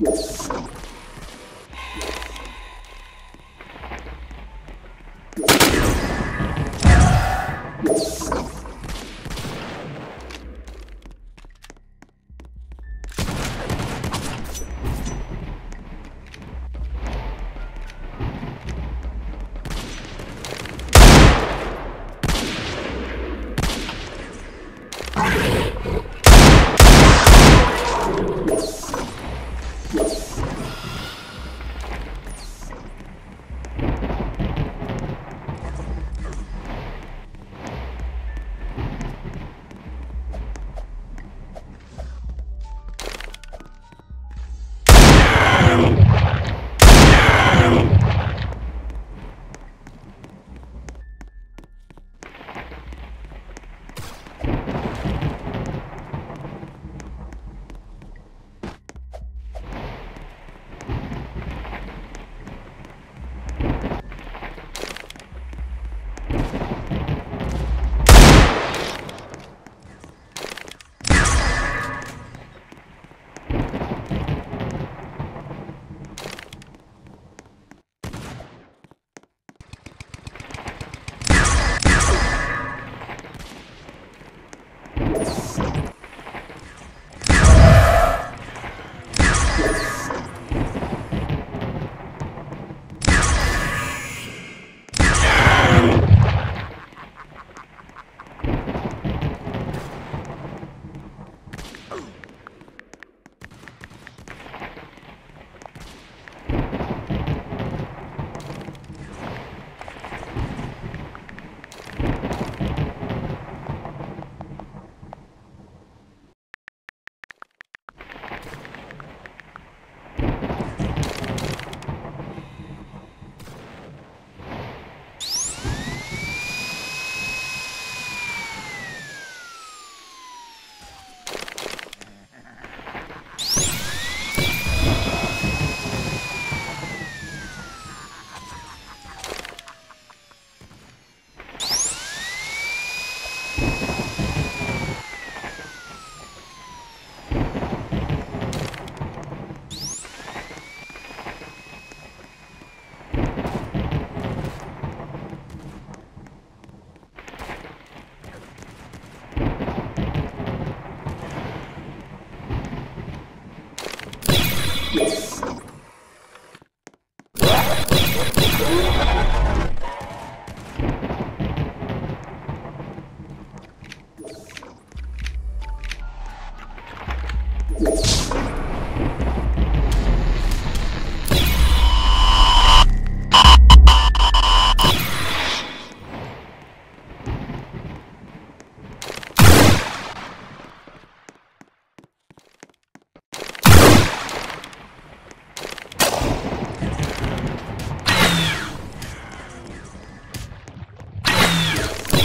Yes.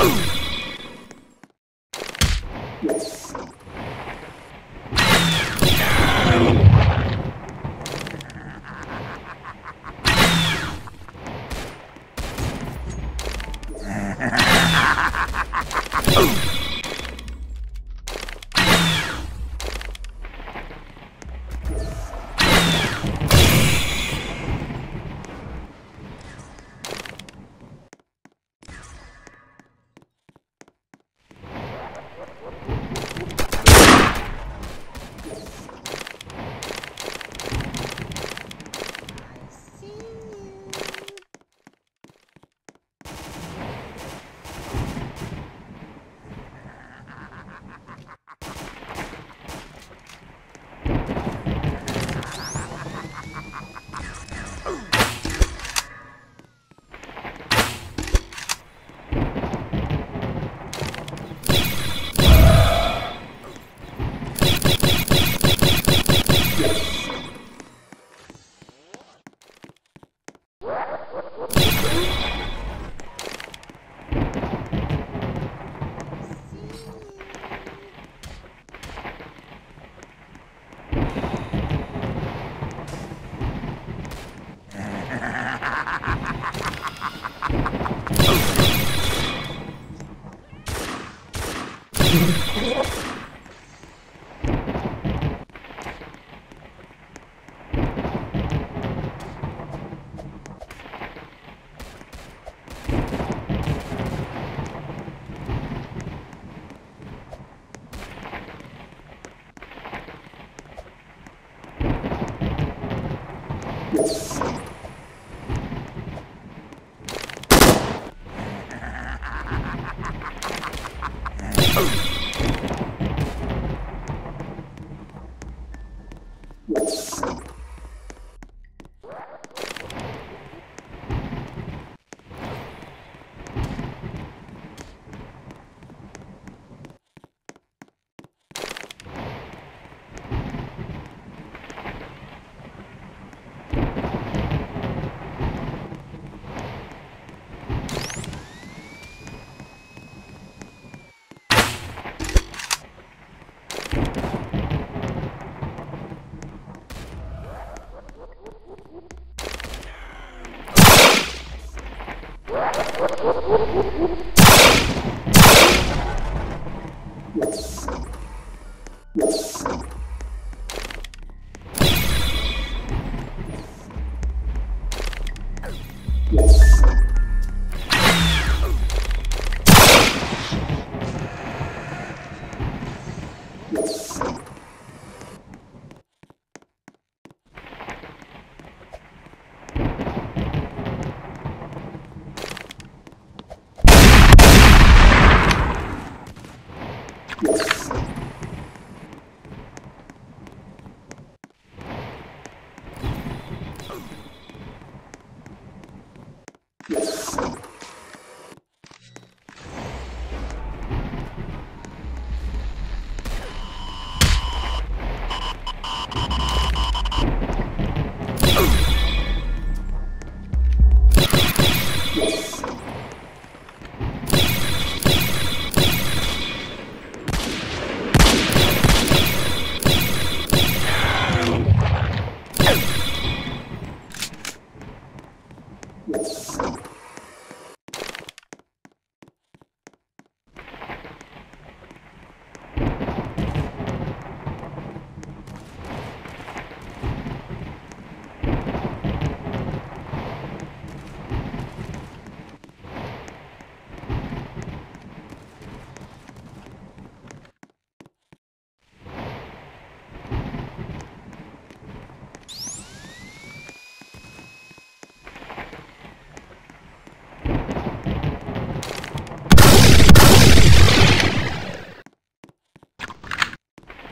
Boom!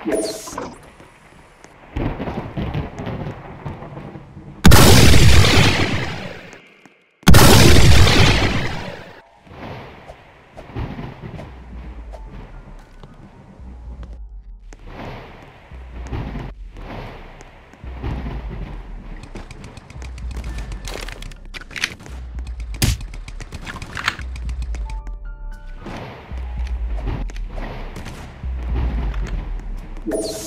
Yes. Thank you.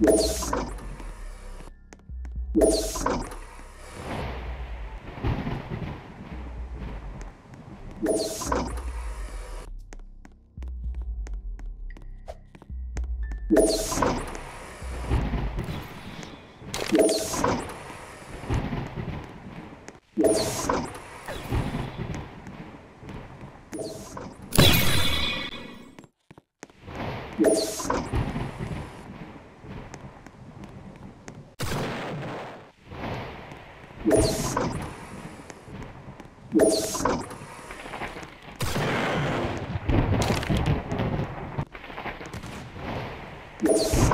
Yes. Yes.